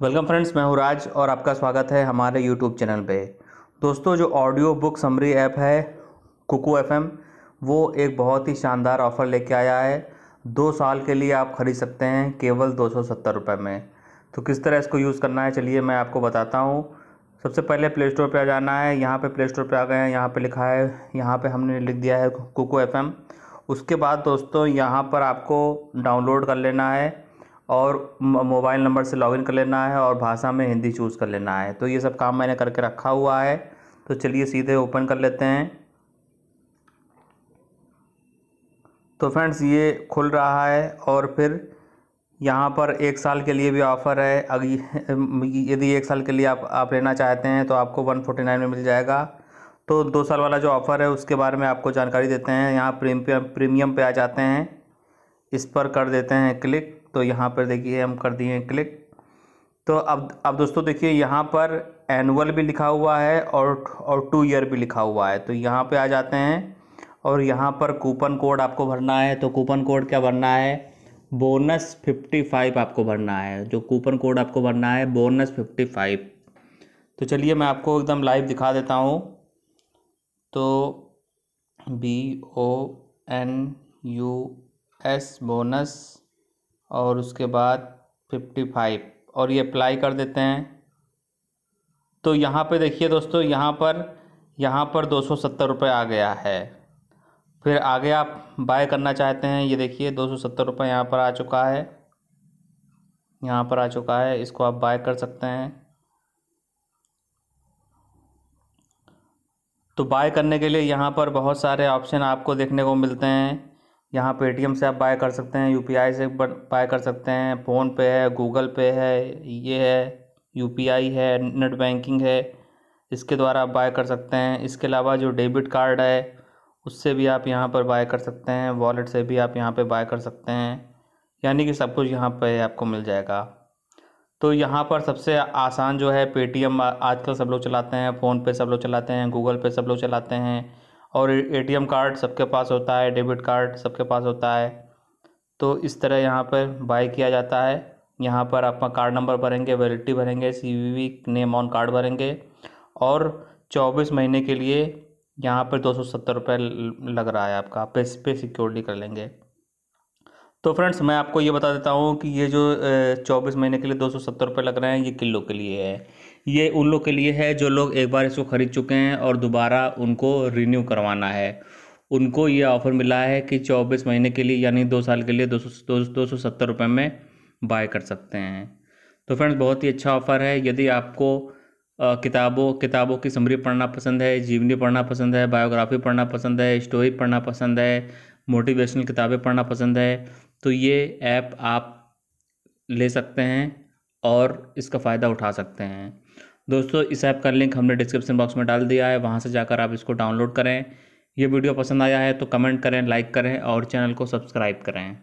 Welcome friends, मैं हूँ राज और आपका स्वागत है हमारे यूट्यूब चैनल पे। दोस्तों, जो ऑडियो बुक समरी ऐप है कुकू एफ़ वो एक बहुत ही शानदार ऑफ़र लेके आया है। दो साल के लिए आप ख़रीद सकते हैं केवल दो सौ सत्तर रुपये में। तो किस तरह इसको यूज़ करना है, चलिए मैं आपको बताता हूँ। सबसे पहले प्ले स्टोर पर आ जाना है। यहाँ पे प्ले स्टोर पर आ गए हैं। यहाँ पे लिखा है, यहाँ पे हमने लिख दिया है कुकू एफ़ उसके बाद दोस्तों, यहाँ पर आपको डाउनलोड कर लेना है। और मोबाइल नंबर से लॉगिन कर लेना है और भाषा में हिंदी चूज़ कर लेना है। तो ये सब काम मैंने करके रखा हुआ है। तो चलिए सीधे ओपन कर लेते हैं। तो फ्रेंड्स, ये खुल रहा है और फिर यहाँ पर एक साल के लिए भी ऑफ़र है। अगर यदि एक साल के लिए आप आप लेना चाहते हैं तो आपको वन फोर्टी नाइन में मिल जाएगा। तो दो साल वाला जो ऑफ़र है उसके बारे में आपको जानकारी देते हैं। यहाँ प्रीमियम प्रीमियम पे आ जाते हैं। इस पर कर देते हैं क्लिक। तो यहाँ पर देखिए हम कर दिए क्लिक तो अब अब दोस्तों देखिए यहाँ पर एनुअल भी लिखा हुआ है और और टू ईयर भी लिखा हुआ है। तो यहाँ पे आ जाते हैं और यहाँ पर कूपन कोड आपको भरना है। तो कूपन कोड क्या भरना है? बोनस फिफ्टी फाइव आपको भरना है। जो कूपन कोड आपको भरना है बोनस फिफ्टी फाइव तो चलिए मैं आपको एकदम लाइव दिखा देता हूँ। तो B O N U S bonus और उसके बाद फिफ्टी फाइव और ये अप्लाई कर देते हैं। तो यहाँ पे देखिए दोस्तों, यहाँ पर यहाँ पर दो सौ सत्तर रुपये आ गया है। फिर आगे आप बाय करना चाहते हैं, ये देखिए दो सौ सत्तर रुपये यहाँ पर आ चुका है। यहाँ पर आ चुका है, इसको आप बाय कर सकते हैं। तो बाय करने के लिए यहाँ पर बहुत सारे ऑप्शन आपको देखने को मिलते हैं। यहाँ पेटीएम से आप बाय कर सकते हैं यूपीआई से बाय कर सकते हैं फ़ोन पे है गूगल पे है, ये है यूपीआई है नेट बैंकिंग है, इसके द्वारा आप बाय कर सकते हैं। इसके अलावा जो डेबिट कार्ड है, उससे भी आप यहाँ पर बाय कर सकते हैं वॉलेट से भी आप यहाँ पे बाय कर सकते हैं, यानी कि सब कुछ यहाँ पर आपको मिल जाएगा। तो यहाँ पर सबसे आसान जो है पेटीएम आजकल सब लोग चलाते हैं फ़ोनपे सब लोग चलाते हैं गूगल पे सब लोग चलाते हैं और एटीएम कार्ड सबके पास होता है, डेबिट कार्ड सबके पास होता है। तो इस तरह यहाँ पर बाई किया जाता है। यहाँ पर आपका कार्ड नंबर भरेंगे, वैलिडिटी भरेंगे C V name on card भरेंगे। और चौबीस महीने के लिए यहाँ पर दो सौ सत्तर रुपये लग रहा है आपका। पे पे सिक्योरिटी कर लेंगे। तो फ्रेंड्स, मैं आपको ये बता देता हूँ कि ये जो चौबीस महीने के लिए दो सौ सत्तर रुपये लग रहे हैं, ये किलो के लिए है। ये उन लोग के लिए है जो लोग एक बार इसको ख़रीद चुके हैं और दोबारा उनको रिन्यू करवाना है। उनको ये ऑफ़र मिला है कि चौबीस महीने के लिए यानी दो साल के लिए दो सौ दो सौ सत्तर रुपये में बाय कर सकते हैं। तो फ्रेंड्स बहुत ही अच्छा ऑफ़र है। यदि आपको किताबों किताबों की समरी पढ़ना पसंद है, जीवनी पढ़ना पसंद है बायोग्राफी पढ़ना पसंद है स्टोरी पढ़ना पसंद है मोटिवेशनल किताबें पढ़ना पसंद है तो ये ऐप आप ले सकते हैं। और इसका फ़ायदा उठा सकते हैं। दोस्तों, इस ऐप का लिंक हमने डिस्क्रिप्शन बॉक्स में डाल दिया है, वहाँ से जाकर आप इसको डाउनलोड करें। ये वीडियो पसंद आया है तो कमेंट करें, लाइक करें और चैनल को सब्सक्राइब करें।